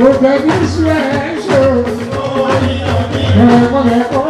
Mo fẹ́ bí Israẹ̀ ṣe o. Ẹ̀kọ́ ẹ̀kọ́.